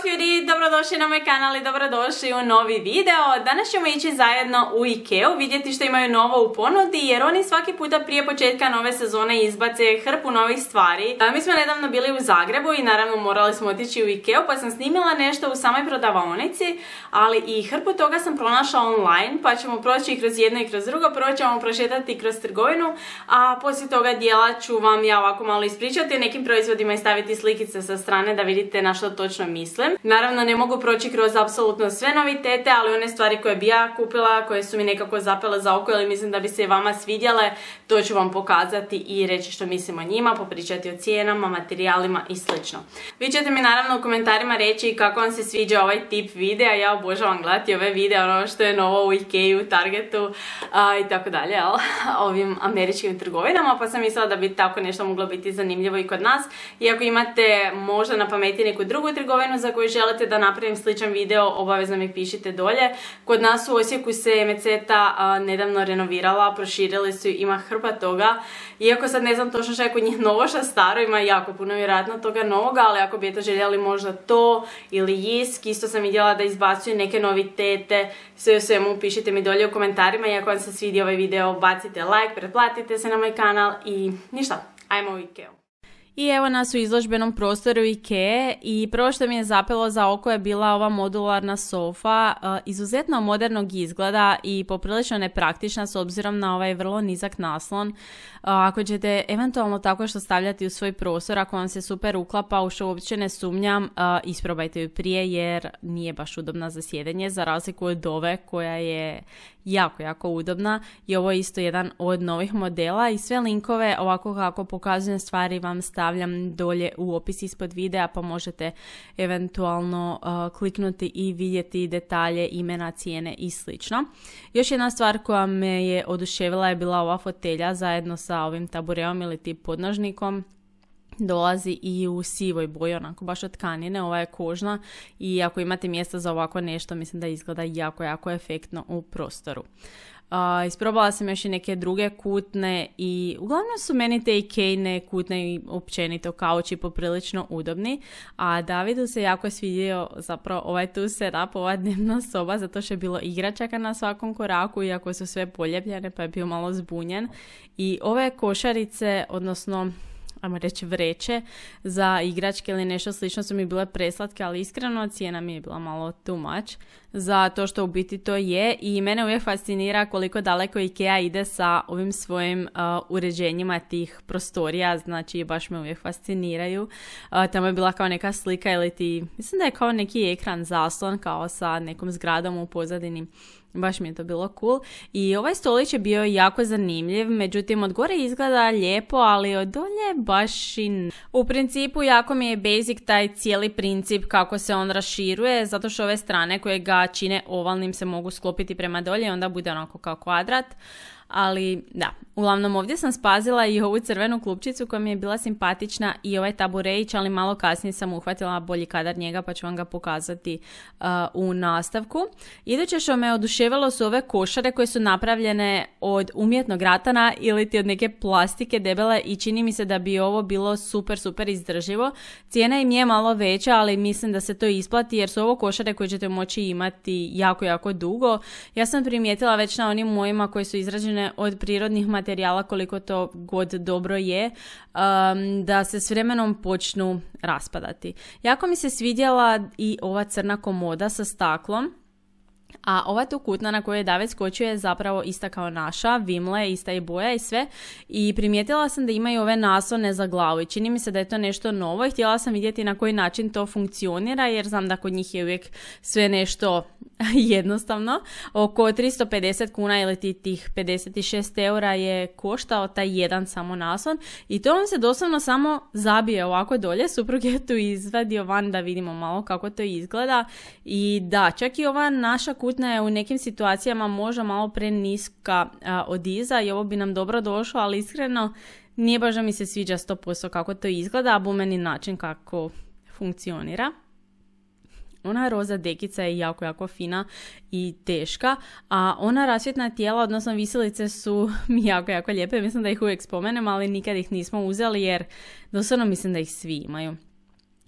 Bok ljudi, dobrodošli na moj kanal i dobrodošli u novi video. Danas ćemo ići zajedno u Ikeu, vidjeti što imaju novo u ponudi, jer oni svaki puta prije početka nove sezone izbace hrpu novih stvari. Mi smo nedavno bili u Zagrebu i naravno morali smo otići u Ikeu, pa sam snimila nešto u samoj prodavaonici, ali i hrpu toga sam pronašla online, pa ćemo proći kroz jedno i kroz drugo, prvo ćemo prošetati kroz trgovinu, a poslije toga dijela ću vam ja ovako malo ispričati o nekim proizvodima i staviti slikice sa strane da vidite na što točno mislim. Naravno ne mogu proći kroz apsolutno sve novitete, ali one stvari koje bi ja kupila, koje su mi nekako zapele za oko ili mislim da bi se vama svidjele, to ću vam pokazati i reći što mislim o njima, popričati o cijenama, materijalima i slično. Vi ćete mi naravno u komentarima reći kako vam se sviđa ovaj tip videa, ja obožavam gledati ove videa, ono što je novo u Ikea, Targetu i tako dalje, ovim američkim trgovinama, pa sam mislila da bi tako nešto moglo biti zanimljivo i kod nas. I ako imate možda na pameti neku drugu trgovinu za koju želite da napravim sličan video, obavezno mi pišite dolje. Kod nas u Osijeku se Meceta nedavno renovirala, proširili su, ima hrpa toga. Iako sad ne znam točno što je kod njih novo, što staro, ima jako puno vjerojatno toga novoga, ali ako bi eto željeli možda to ili jisk, isto sam vidjela da izbacuju neke novitete, sve u svemu pišite mi dolje u komentarima i ako vam se svidio ovaj video bacite like, pretplatite se na moj kanal i ništa, ajmo u Ikeu. I evo nas u izložbenom prostoru Ikea i prvo što mi je zapelo za oko je bila ova modularna sofa, e, izuzetno modernog izgleda i poprilično nepraktična s obzirom na ovaj vrlo nizak naslon. E, ako ćete eventualno tako što stavljati u svoj prostor, ako vam se super uklapa, u što uopće ne sumnjam, e, isprobajte ju prije jer nije baš udobna za sjedenje, za razliku od ove koja je jako, jako udobna i ovo je isto jedan od novih modela i sve linkove ovako kako pokazujem stvari vam stavljam dolje u opis ispod videa pa možete eventualno uh, kliknuti i vidjeti detalje, imena, cijene i slično. Još jedna stvar koja me je oduševila je bila ova fotelja zajedno sa ovim tabureom ili tip podnožnikom dolazi i u sivoj boji, onako baš od tkanine, ova je kožna i ako imate mjesta za ovako nešto, mislim da izgleda jako, jako efektno u prostoru. Uh, isprobala sam još i neke druge kutne i uglavnom su meni te Ikejne kutne i općenito kauči poprilično udobni, a Davidu se jako svidio zapravo ovaj tu setup, ova dnevna soba, zato što je bilo igračaka na svakom koraku, iako su sve poljepljene, pa je bio malo zbunjen. I ove košarice, odnosno ajmo reći vreće za igračke ili nešto slično su mi bile preslatke, ali iskreno cijena mi je bila malo too much za to što u biti to je i mene uvijek fascinira koliko daleko Ikea ide sa ovim svojim uh, uređenjima tih prostorija, znači baš me uvijek fasciniraju. Uh, tamo je bila kao neka slika ili ti, mislim da je kao neki ekran zaslon kao sa nekom zgradom u pozadini Baš mi je to bilo cool. I ovaj stolić je bio jako zanimljiv, međutim od gore izgleda lijepo, ali od dolje baš i... U principu jako mi je basic taj cijeli princip kako se on raširuje, zato što ove strane koje ga čine ovalnim se mogu sklopiti prema dolje i onda bude onako kao kvadrat. Ali da, uglavnom ovdje sam spazila i ovu crvenu klupčicu koja mi je bila simpatična i ovaj taburejić, ali malo kasnije sam uhvatila bolji kadar njega pa ću vam ga pokazati uh, u nastavku. Iduće što me oduševalo su ove košare koje su napravljene od umjetnog ratana ili ti od neke plastike debele i čini mi se da bi ovo bilo super, super izdrživo. Cijena im je malo veća, ali mislim da se to isplati jer su ovo košare koje ćete moći imati jako, jako dugo. Ja sam primijetila već na onim mojima koji su izrađene od prirodnih materijala koliko to god dobro je, um, da se s vremenom počnu raspadati. Jako mi se svidjela i ova crna komoda sa staklom. A ova tu kutna na kojoj je David skočio je zapravo ista kao naša, Vimle, ista je boja i sve. I primijetila sam da imaju ove naslone za glavu i čini mi se da je to nešto novo i htjela sam vidjeti na koji način to funkcionira jer znam da kod njih je uvijek sve nešto jednostavno. Oko 350 kuna ili tih 56 eura je koštao taj jedan samo naslon i to on se doslovno samo zabije ovako dolje. Suprug je tu izvadio van da vidimo malo kako to izgleda i da, čak i ova naša kutna je u nekim situacijama možda malo preniska od iza i ovo bi nam dobro došlo, ali iskreno nije baš da mi se sviđa 100% kako to izgleda, a bumeni način kako funkcionira. Ona roza dekica je jako, jako fina i teška, a ona rasvjetna tijela, odnosno viselice su mi jako, jako lijepe. Mislim da ih uvijek spomenem, ali nikad ih nismo uzeli jer doslovno mislim da ih svi imaju.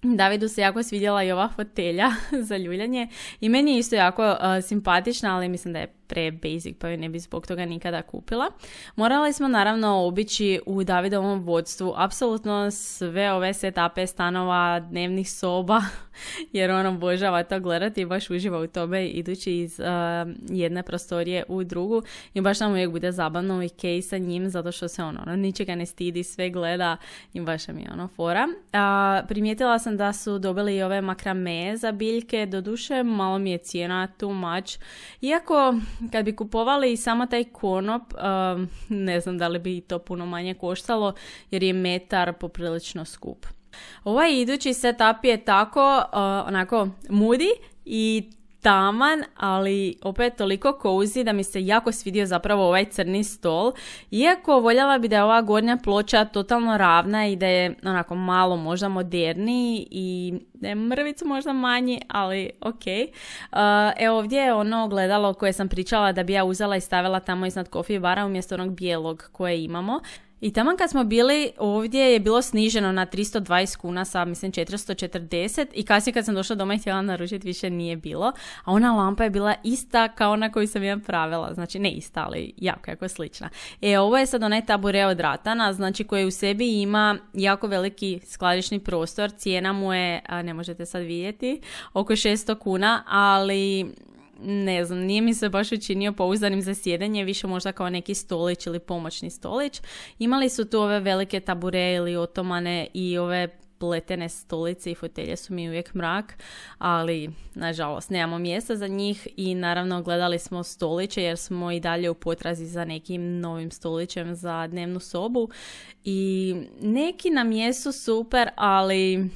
Davidu se jako svidjela i ova fotelja za ljuljanje i meni je isto jako uh, simpatična, ali mislim da je pre basic pa ju ne bi zbog toga nikada kupila. Morali smo naravno obići u Davidovom vodstvu apsolutno sve ove setape stanova, dnevnih soba, jer on obožava to gledati i baš uživa u tome idući iz uh, jedne prostorije u drugu i baš nam uvijek bude zabavno i Ikei sa njim zato što se on ono, ničega ne stidi, sve gleda i baš mi je ono fora. Uh, primijetila sam da su dobili i ove makrame za biljke, doduše malo mi je cijena too much, iako kad bi kupovali samo taj konop, um, ne znam da li bi to puno manje koštalo jer je metar poprilično skup. Ovaj idući setup je tako uh, onako moody i taman, ali opet toliko cozy da mi se jako svidio zapravo ovaj crni stol. Iako voljela bi da je ova gornja ploča totalno ravna i da je onako malo možda moderniji i da je mrvicu možda manji, ali ok. Uh, e ovdje je ono gledalo koje sam pričala da bi ja uzela i stavila tamo iznad coffee bara umjesto onog bijelog koje imamo. I tamo kad smo bili ovdje je bilo sniženo na 320 kuna sa mislim 440 i kasnije kad sam došla doma i htjela naručiti više nije bilo. A ona lampa je bila ista kao ona koju sam ja pravila. Znači ne ista ali jako jako slična. E ovo je sad onaj tabure od ratana znači koji u sebi ima jako veliki skladišni prostor. Cijena mu je, ne možete sad vidjeti, oko 600 kuna ali ne znam, nije mi se baš učinio pouzdanim za sjedenje, više možda kao neki stolić ili pomoćni stolić. Imali su tu ove velike tabure ili otomane i ove pletene stolice i fotelje su mi uvijek mrak, ali nažalost nemamo mjesta za njih i naravno gledali smo stoliće jer smo i dalje u potrazi za nekim novim stolićem za dnevnu sobu i neki nam jesu super, ali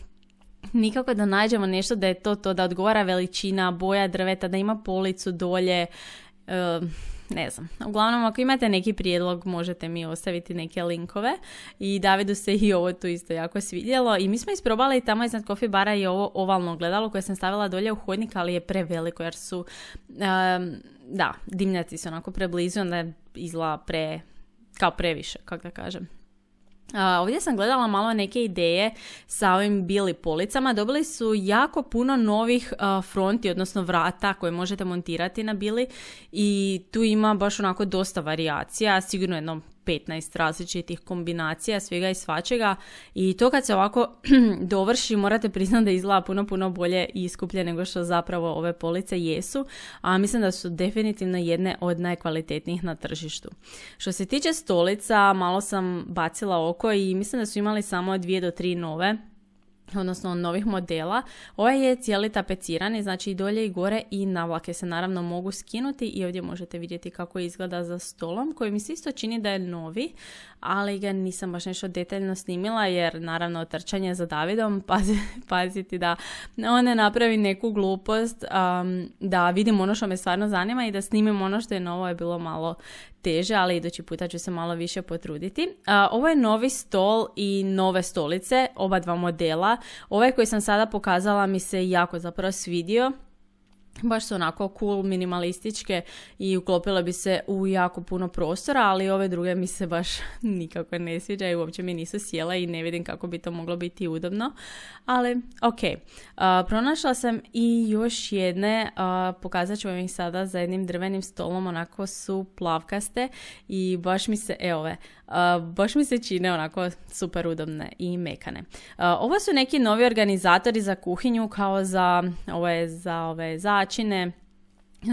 nikako da nađemo nešto da je to to, da odgovara veličina, boja drveta, da ima policu dolje, ne znam. Uglavnom, ako imate neki prijedlog, možete mi ostaviti neke linkove. I Davidu se i ovo tu isto jako svidjelo. I mi smo isprobali tamo iznad kofi bara i ovo ovalno gledalo koje sam stavila dolje u hodnik, ali je preveliko jer su, da, dimnjaci su onako preblizu, onda izgleda pre, kao previše, kako da kažem. Ovdje sam gledala malo neke ideje sa ovim bili policama. Dobili su jako puno novih fronti, odnosno vrata koje možete montirati na bili i tu ima baš onako dosta varijacija, sigurno jedno 15 različitih kombinacija svega i svačega i to kad se ovako dovrši morate priznati da izgleda puno puno bolje i iskuplje nego što zapravo ove police jesu, a mislim da su definitivno jedne od najkvalitetnijih na tržištu. Što se tiče stolica, malo sam bacila oko i mislim da su imali samo dvije do tri nove odnosno novih modela. Ovaj je cijeli tapecirani, znači i dolje i gore i navlake se naravno mogu skinuti i ovdje možete vidjeti kako izgleda za stolom koji mi se isto čini da je novi, ali ga nisam baš nešto detaljno snimila jer naravno trčanje za Davidom, paziti da on ne napravi neku glupost, um, da vidim ono što me stvarno zanima i da snimim ono što je novo je bilo malo teže, ali idući puta ću se malo više potruditi. ovo je novi stol i nove stolice, oba dva modela. Ovaj koji sam sada pokazala mi se jako zapravo svidio baš su onako cool, minimalističke i uklopile bi se u jako puno prostora, ali ove druge mi se baš nikako ne sviđaju, uopće mi nisu sjele i ne vidim kako bi to moglo biti udobno, ali ok. pronašla sam i još jedne, uh, pokazat ću vam ih sada za jednim drvenim stolom, onako su plavkaste i baš mi se, evo ove, baš mi se čine onako super udobne i mekane. ovo su neki novi organizatori za kuhinju kao za ove, za ove začine,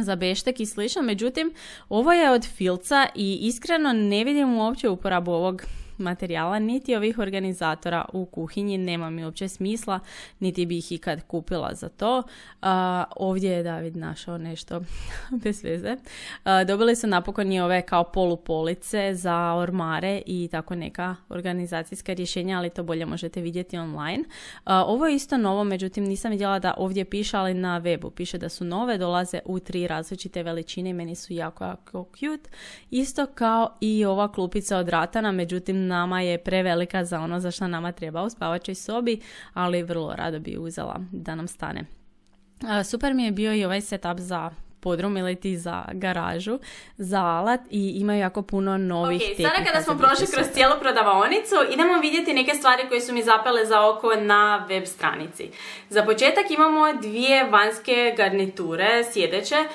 za beštek i slično, međutim ovo je od filca i iskreno ne vidim uopće uporabu ovog materijala, niti ovih organizatora u kuhinji, nema mi uopće smisla, niti bi ih ikad kupila za to. ovdje je David našao nešto bez veze. dobili su napokon i ove kao polupolice za ormare i tako neka organizacijska rješenja, ali to bolje možete vidjeti online. ovo je isto novo, međutim nisam vidjela da ovdje piše, ali na webu piše da su nove, dolaze u tri različite veličine i meni su jako, jako cute. Isto kao i ova klupica od ratana, međutim nama je prevelika za ono za što nama treba u spavačoj sobi, ali vrlo rado bi uzela da nam stane. Super mi je bio i ovaj setup za podrum ili ti za garažu, za alat i imaju jako puno novih okay, sada kada smo prošli kroz cijelu prodavaonicu, idemo vidjeti neke stvari koje su mi zapale za oko na web stranici. Za početak imamo dvije vanjske garniture sjedeće. E,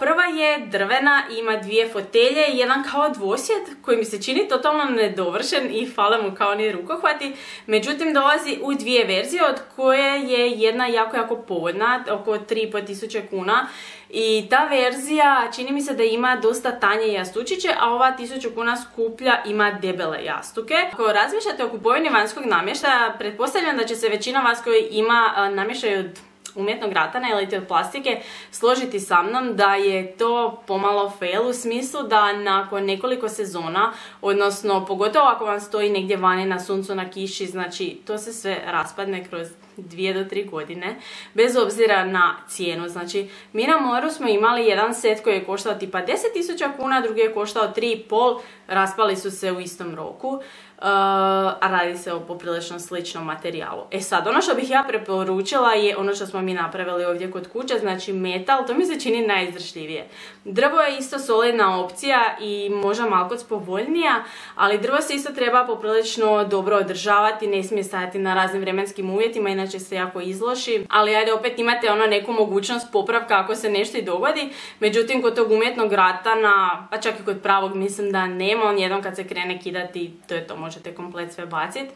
prva je drvena, ima dvije fotelje i jedan kao dvosjed koji mi se čini totalno nedovršen i fale mu kao ni rukohvati. Međutim, dolazi u dvije verzije od koje je jedna jako, jako povoljna, oko 3.500 kuna. I ta verzija čini mi se da ima dosta tanje jastučiće, a ova 1000 kuna skuplja ima debele jastuke. Ako razmišljate o kupovini vanjskog namještaja, pretpostavljam da će se većina vas koji ima namještaj od umjetnog ratana ili od plastike složiti sa mnom da je to pomalo fail u smislu da nakon nekoliko sezona, odnosno pogotovo ako vam stoji negdje vani na suncu, na kiši, znači to se sve raspadne kroz dvije do tri godine, bez obzira na cijenu. Znači, mi na moru smo imali jedan set koji je koštao tipa 10.000 kuna, drugi je koštao 3,5, raspali su se u istom roku a radi se o poprilično sličnom materijalu. E sad, ono što bih ja preporučila je ono što smo mi napravili ovdje kod kuće, znači metal, to mi se čini najizdržljivije. Drvo je isto solidna opcija i možda malo povoljnija, ali drvo se isto treba poprilično dobro održavati, ne smije stajati na raznim vremenskim uvjetima, inače se jako izloši. Ali ajde, opet imate ono neku mogućnost popravka ako se nešto i dogodi, međutim kod tog umjetnog ratana, pa čak i kod pravog mislim da nema, on jednom kad se krene kidati, to je to možete komplet sve baciti.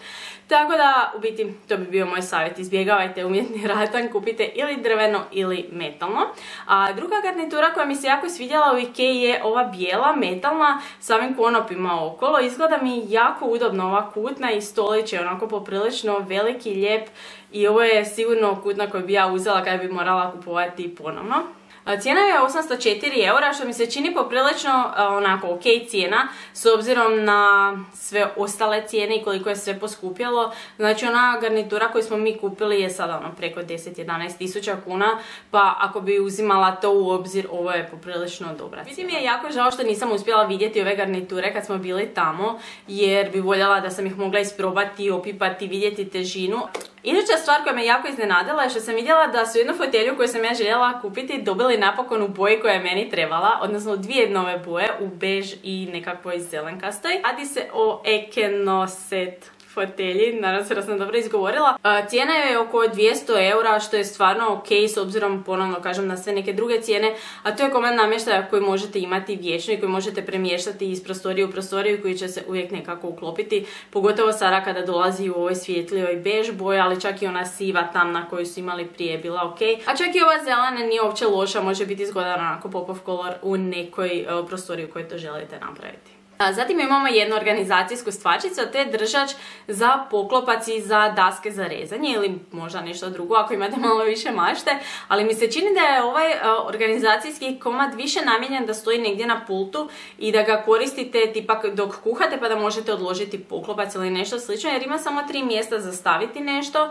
Tako da, u biti, to bi bio moj savjet. Izbjegavajte umjetni ratan, kupite ili drveno ili metalno. A druga garnitura koja mi se jako svidjela u Ikea je ova bijela metalna s ovim konopima okolo. Izgleda mi jako udobno ova kutna i stolić je onako poprilično veliki, lijep i ovo je sigurno kutna koju bi ja uzela kada bi morala kupovati ponovno. Cijena je 804 eura što mi se čini poprilično onako ok cijena s obzirom na sve ostale cijene i koliko je sve poskupjelo. Znači ona garnitura koju smo mi kupili je sada ono preko 10-11 tisuća kuna pa ako bi uzimala to u obzir ovo je poprilično dobra cijena. Vidim je jako žao što nisam uspjela vidjeti ove garniture kad smo bili tamo jer bi voljela da sam ih mogla isprobati, opipati, vidjeti težinu. Iduća stvar koja me jako iznenadila je što sam vidjela da su jednu fotelju koju sam ja željela kupiti dobili napokon u boji koja je meni trebala, odnosno dvije nove boje u bež i nekakvoj zelenkastoj. Radi se o Ekenoset fotelji, nadam se da sam dobro izgovorila. cijena je oko 200 eura, što je stvarno ok s obzirom, ponovno kažem, na sve neke druge cijene, a to je komad namještaja koji možete imati vječno i koji možete premještati iz prostorije u prostoriju koji će se uvijek nekako uklopiti, pogotovo sada kada dolazi u ovoj svjetlijoj bež boja, ali čak i ona siva tamna koju su imali prije je bila ok. A čak i ova zelena nije uopće loša, može biti zgodan onako pop color u nekoj e, prostoriji u kojoj to želite napraviti. Zatim imamo jednu organizacijsku stvačicu, je držač za poklopac i za daske za rezanje ili možda nešto drugo ako imate malo više mašte, ali mi se čini da je ovaj organizacijski komad više namijenjen da stoji negdje na pultu i da ga koristite tipak dok kuhate pa da možete odložiti poklopac ili nešto slično jer ima samo tri mjesta za staviti nešto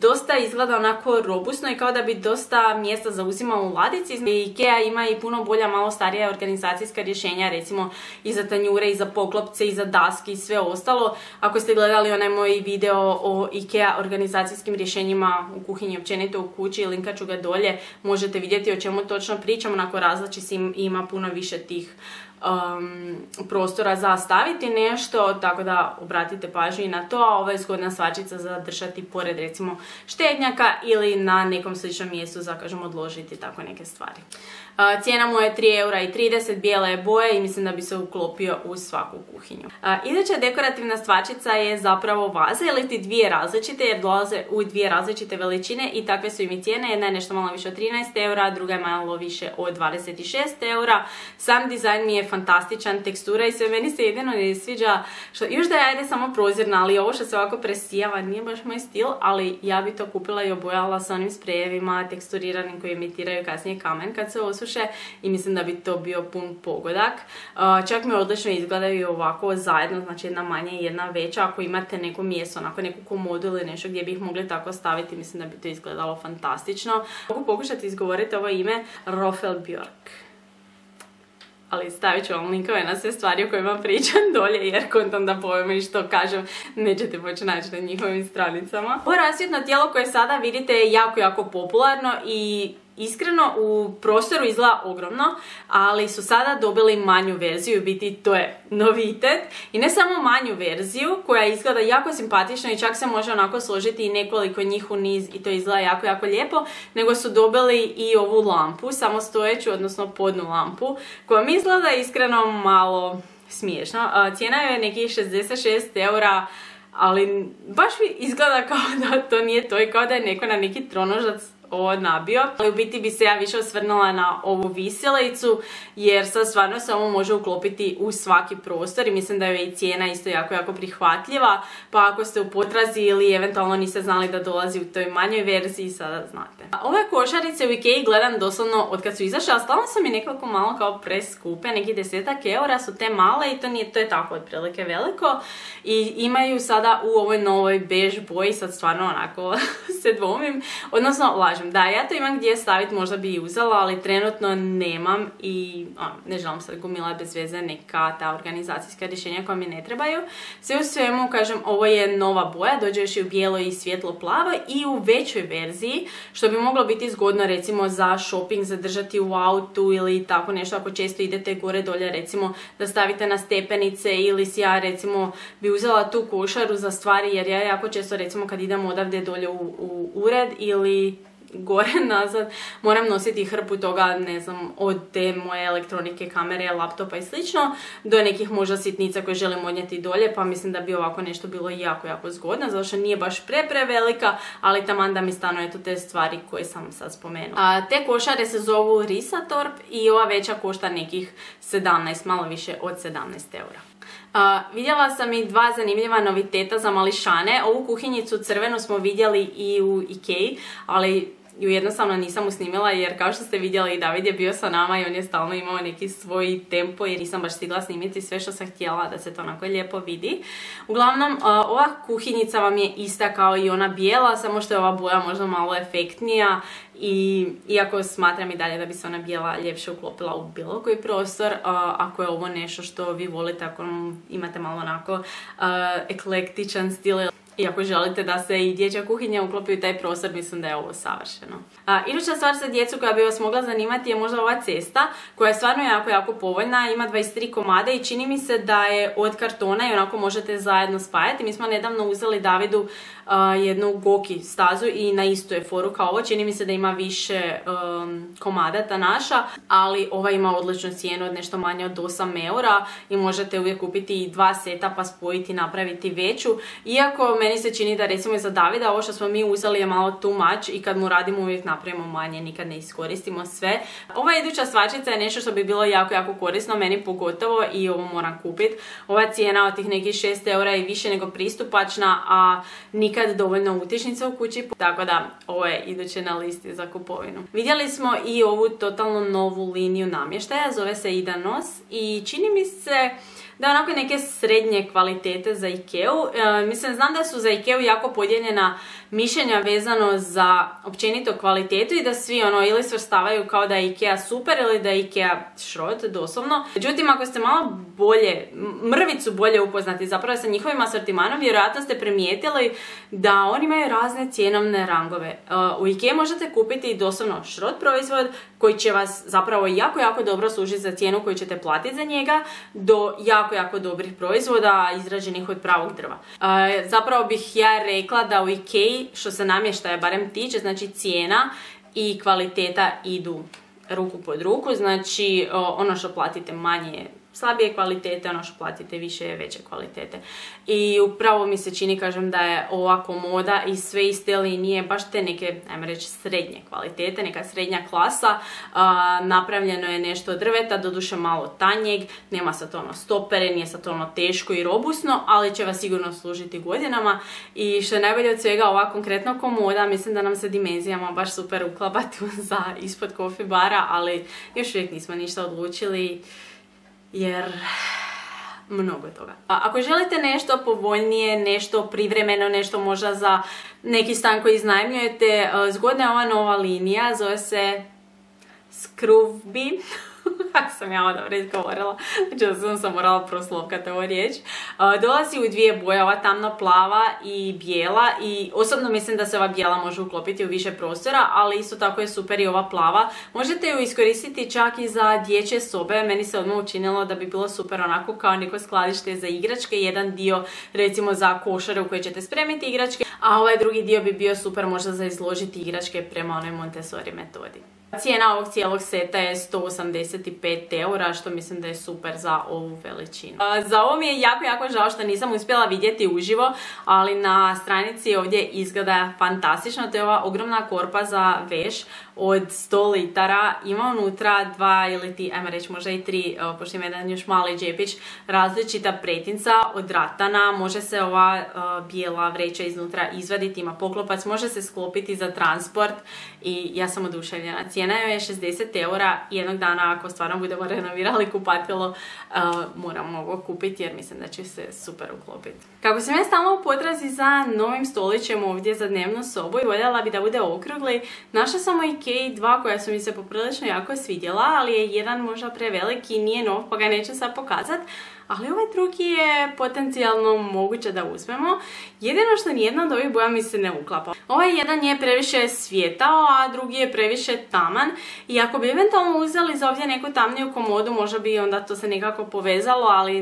Dosta izgleda onako robustno i kao da bi dosta mjesta zauzimao u ladici. Ikea ima i puno bolja, malo starija organizacijska rješenja, recimo i za tanjure, i za poklopce, i za daski i sve ostalo. Ako ste gledali onaj moj video o Ikea organizacijskim rješenjima u kuhinji, općenito u kući, linka ću ga dolje, možete vidjeti o čemu točno pričam, onako različit ima puno više tih um, prostora za staviti nešto, tako da obratite pažnju i na to, a ovo je zgodna svačica za držati pored recimo štednjaka ili na nekom sličnom mjestu za kažem odložiti tako neke stvari. Cijena mu je 3 eura i 30 bijele boje i mislim da bi se uklopio u svaku kuhinju. Iduća dekorativna stvačica je zapravo vaza ili ti dvije različite jer dolaze u dvije različite veličine i takve su im i cijene. Jedna je nešto malo više od 13 eura, druga je malo više od 26 eura. Sam dizajn mi je fantastičan, tekstura i sve meni se jedino ne sviđa. Što, još da je ajde samo prozirna, ali ovo što se ovako presijava nije baš moj stil, ali ja bi to kupila i obojala sa onim sprejevima teksturiranim koji imitiraju kasnije kamen kad se osuši i mislim da bi to bio pun pogodak. Čak mi odlično izgledaju ovako zajedno, znači jedna manja i jedna veća. Ako imate neko mjesto, onako neku komodu ili nešto gdje bi ih mogli tako staviti, mislim da bi to izgledalo fantastično. Mogu pokušati izgovoriti ovo ime Rofel Björk ali stavit ću vam linkove na sve stvari o kojima pričam dolje jer kontam da pojme i što kažem nećete moći naći na njihovim stranicama. Ovo rasvjetno tijelo koje sada vidite je jako, jako popularno i iskreno u prostoru izgleda ogromno, ali su sada dobili manju verziju, biti to je novitet. I ne samo manju verziju koja izgleda jako simpatično i čak se može onako složiti i nekoliko njih u niz i to izgleda jako, jako lijepo, nego su dobili i ovu lampu, samo stojeću, odnosno podnu lampu, koja mi izgleda iskreno malo smiješno. Cijena je nekih 66 eura, ali baš mi izgleda kao da to nije to i kao da je neko na neki tronožac ovo nabio. U biti bi se ja više osvrnula na ovu viselicu jer sad stvarno se ovo može uklopiti u svaki prostor i mislim da je i cijena isto jako, jako prihvatljiva. Pa ako ste u potrazi ili eventualno niste znali da dolazi u toj manjoj verziji, sada znate. Ove košarice u Ikei gledam doslovno od kad su izašle, a stalno su mi nekako malo kao preskupe, neki desetak eura su te male i to, nije, to je tako otprilike veliko. I imaju sada u ovoj novoj bež boji, sad stvarno onako se dvomim, odnosno da, ja to imam gdje staviti, možda bi i uzela, ali trenutno nemam i ne želim sad gumila bez veze neka ta organizacijska rješenja koja mi ne trebaju. Sve u svemu, kažem, ovo je nova boja, dođe još i u bijelo i svjetlo plavo i u većoj verziji, što bi moglo biti zgodno recimo za shopping, zadržati u autu ili tako nešto ako često idete gore dolje recimo da stavite na stepenice ili si ja recimo bi uzela tu košaru za stvari jer ja jako često recimo kad idem odavde dolje u ured ili gore nazad moram nositi hrpu toga, ne znam, od te moje elektronike, kamere, laptopa i slično, do nekih možda sitnica koje želim odnijeti dolje, pa mislim da bi ovako nešto bilo jako, jako zgodno, zato što nije baš pre, pre velika, ali taman da mi stanu eto te stvari koje sam sad spomenula. A, te košare se zovu Risatorp i ova veća košta nekih 17, malo više od 17 eura. Uh, vidjela sam i dva zanimljiva noviteta za mališane. Ovu kuhinjicu crvenu smo vidjeli i u Ikei, ali ju jednostavno nisam usnimila jer kao što ste vidjeli David je bio sa nama i on je stalno imao neki svoj tempo jer nisam baš stigla snimiti sve što sam htjela da se to onako lijepo vidi. Uglavnom, ova kuhinjica vam je ista kao i ona bijela, samo što je ova boja možda malo efektnija i iako smatram i dalje da bi se ona bijela ljepše uklopila u bilo koji prostor, ako je ovo nešto što vi volite, ako imate malo onako eklektičan stil i ako želite da se i dječja kuhinja uklopi u taj prostor, mislim da je ovo savršeno. Iduća stvar za djecu koja bi vas mogla zanimati je možda ova cesta, koja je stvarno jako, jako povoljna. Ima 23 komade i čini mi se da je od kartona i onako možete zajedno spajati. Mi smo nedavno uzeli Davidu jednu goki stazu i na istu je foru kao ovo. Čini mi se da ima više um, komada ta naša, ali ova ima odličnu cijenu od nešto manje od 8 eura i možete uvijek kupiti i dva seta pa spojiti i napraviti veću. Iako meni se čini da recimo za Davida ovo što smo mi uzeli je malo too much i kad mu radimo uvijek napravimo manje, nikad ne iskoristimo sve. Ova iduća svačica je nešto što bi bilo jako, jako korisno, meni pogotovo i ovo moram kupiti. Ova cijena od tih nekih 6 eura je više nego pristupačna, a nikad dovoljno utješnica u kući, tako da ovo je iduće na listi za kupovinu. Vidjeli smo i ovu totalno novu liniju namještaja, zove se Idanos i čini mi se da onako neke srednje kvalitete za Ikeu. E, mislim, znam da su za Ikeu jako podijeljena mišljenja vezano za općenito kvalitetu i da svi ono ili svrstavaju kao da je Ikea super ili da je Ikea šrot, doslovno. Međutim, ako ste malo bolje, mrvicu bolje upoznati zapravo sa njihovim asortimanom, vjerojatno ste primijetili da oni imaju razne cjenovne rangove. E, u Ikea možete kupiti doslovno šrot proizvod koji će vas zapravo jako, jako dobro služiti za cijenu koju ćete platiti za njega, do jako, jako dobrih proizvoda izrađenih od pravog drva. E, zapravo bih ja rekla da u Što se namještaja barem tiče, znači cijena i kvaliteta idu ruku pod ruku, znači ono što platite manje slabije kvalitete, ono što platite više je veće kvalitete. I upravo mi se čini, kažem, da je ova komoda i sve iz te linije, baš te neke, ajmo reći, srednje kvalitete, neka srednja klasa. napravljeno je nešto od drveta, doduše malo tanjeg, nema sad ono stopere, nije sad ono teško i robusno, ali će vas sigurno služiti godinama. I što je najbolje od svega, ova konkretna komoda, mislim da nam se dimenzijama baš super uklapati za ispod kofi bara, ali još uvijek nismo ništa odlučili jer mnogo toga. A ako želite nešto povoljnije, nešto privremeno, nešto možda za neki stan koji iznajmljujete, e, zgodna je ova nova linija, zove se Screwby. Ako sam ja dobro izgovorila, znači sam sam morala proslovkati ovo riječ. Dolazi u dvije boje, ova tamno plava i bijela i osobno mislim da se ova bijela može uklopiti u više prostora, ali isto tako je super i ova plava. Možete ju iskoristiti čak i za dječje sobe, meni se odmah učinilo da bi bilo super onako kao neko skladište za igračke, jedan dio recimo za košare u koje ćete spremiti igračke, a ovaj drugi dio bi bio super možda za izložiti igračke prema onoj Montessori metodi. Cijena ovog cijelog seta je 185 eura, što mislim da je super za ovu veličinu. Za ovo mi je jako, jako žao što nisam uspjela vidjeti uživo, ali na stranici ovdje izgleda fantastično. To je ova ogromna korpa za veš od 100 litara. Ima unutra dva ili ti, ajmo reći možda i tri, pošto ima jedan još mali džepić, različita pretinca od ratana. Može se ova bijela vreća iznutra izvaditi, ima poklopac, može se sklopiti za transport i ja sam oduševljena cijena je 60 eura jednog dana ako stvarno budemo renovirali kupatilo uh, moramo ovo kupiti jer mislim da će se super uklopiti. Kako sam ja stalno u potrazi za novim stolićem ovdje za dnevnu sobu i voljela bi da bude okrugli, našla sam u Ikea dva koja su mi se poprilično jako svidjela, ali je jedan možda preveliki, nije nov pa ga neću sad pokazat, ali ovaj drugi je potencijalno moguće da uzmemo. Jedino što nijedna od ovih boja mi se ne uklapa. Ovaj jedan je previše svijetao, a drugi je previše taman. I ako bi eventualno uzeli za ovdje neku tamniju komodu, možda bi onda to se nekako povezalo, ali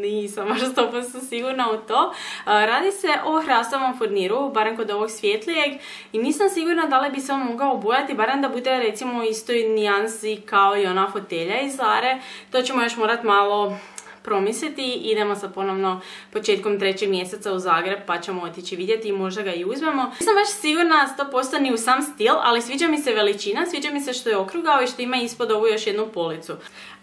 nisam baš 100% sigurna u to. Radi se o hrastovom furniru, barem kod ovog svjetlijeg i nisam sigurna da li bi se on mogao obojati, barem da bude recimo istoj nijansi kao i ona fotelja iz Zare. To ćemo još morat malo promisliti. Idemo sad ponovno početkom trećeg mjeseca u Zagreb pa ćemo otići vidjeti i možda ga i uzmemo. Nisam baš sigurna 100% ni u sam stil, ali sviđa mi se veličina, sviđa mi se što je okrugao i što ima ispod ovu još jednu policu.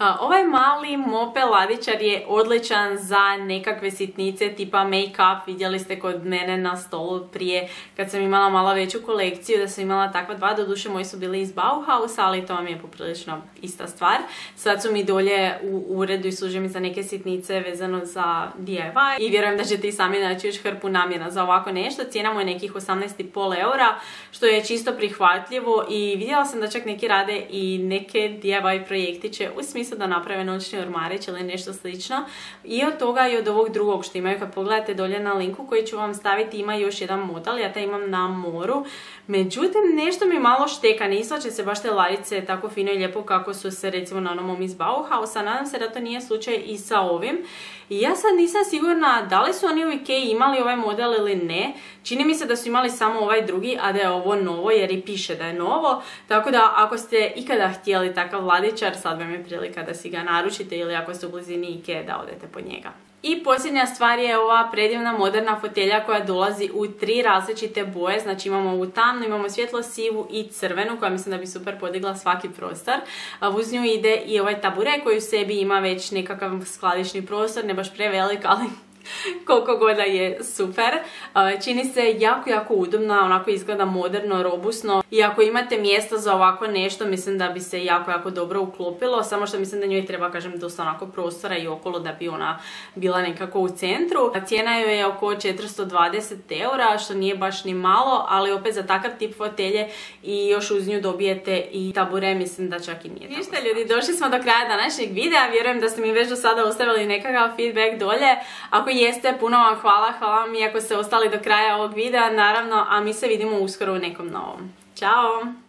Ovaj mali mope ladičar je odličan za nekakve sitnice tipa make-up. Vidjeli ste kod mene na stolu prije kad sam imala malo veću kolekciju da sam imala takva dva. Doduše moji su bili iz Bauhausa, ali to vam je poprilično ista stvar. Sad su mi dolje u uredu i služe mi za neke sitnice vezano za DIY i vjerujem da ćete i sami naći još hrpu namjena za ovako nešto. Cijena mu je nekih 18,5 eura što je čisto prihvatljivo i vidjela sam da čak neki rade i neke DIY projektiće u smislu da naprave noćni ormarić ili nešto slično. I od toga i od ovog drugog što imaju kad pogledate dolje na linku koji ću vam staviti ima još jedan model, ja taj imam na moru. Međutim, nešto mi malo šteka, ne će se baš te larice tako fino i lijepo kako su se recimo na onom iz Bauhausa. Nadam se da to nije slučaj i sa ovim. I ja sad nisam sigurna da li su oni u Ikea imali ovaj model ili ne. Čini mi se da su imali samo ovaj drugi, a da je ovo novo jer i piše da je novo. Tako da ako ste ikada htjeli takav vladičar, sad vam je prilika da si ga naručite ili ako ste u blizini Ikea da odete po njega. I posljednja stvar je ova predivna moderna fotelja koja dolazi u tri različite boje. Znači imamo ovu tamnu, imamo svjetlo sivu i crvenu koja mislim da bi super podigla svaki prostor. Uz nju ide i ovaj tabure koji u sebi ima već nekakav skladišni prostor, ne baš prevelik, ali koliko god je super. Čini se jako, jako udobna, onako izgleda moderno, robusno. I ako imate mjesta za ovako nešto, mislim da bi se jako, jako dobro uklopilo. Samo što mislim da njoj treba, kažem, dosta onako prostora i okolo da bi ona bila nekako u centru. Cijena joj je oko 420 eura, što nije baš ni malo, ali opet za takav tip fotelje i još uz nju dobijete i tabure, mislim da čak i nije Ništa ljudi, došli smo do kraja današnjeg videa. Vjerujem da ste mi već do sada ostavili nekakav feedback dolje. Ako jeste, puno vam hvala, hvala vam i ako ste ostali do kraja ovog videa, naravno, a mi se vidimo uskoro u nekom novom. Ćao!